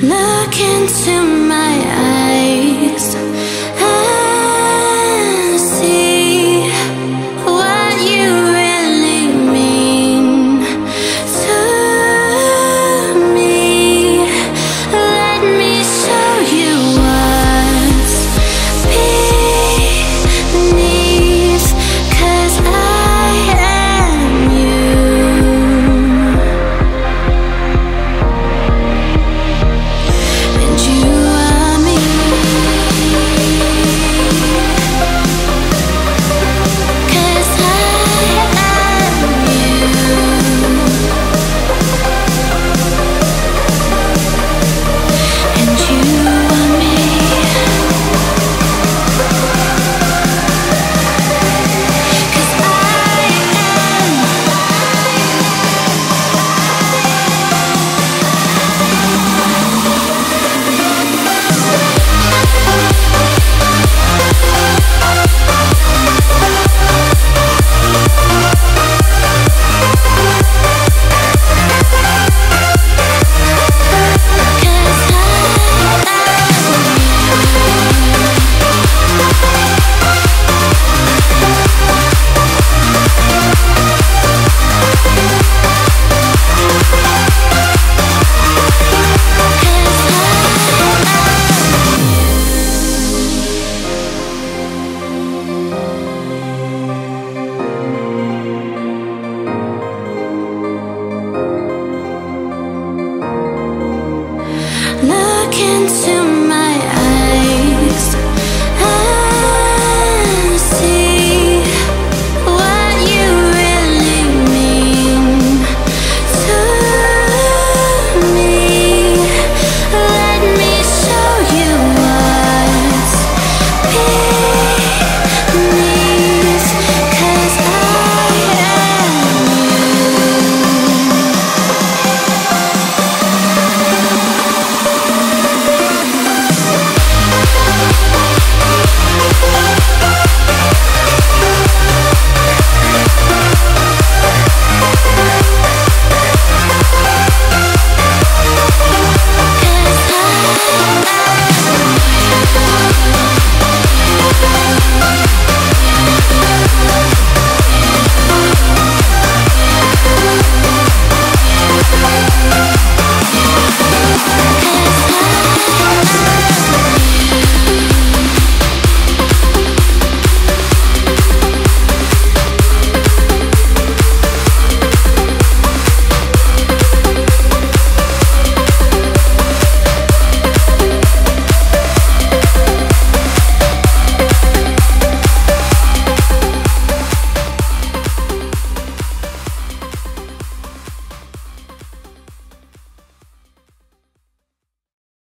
Look into my eyes can't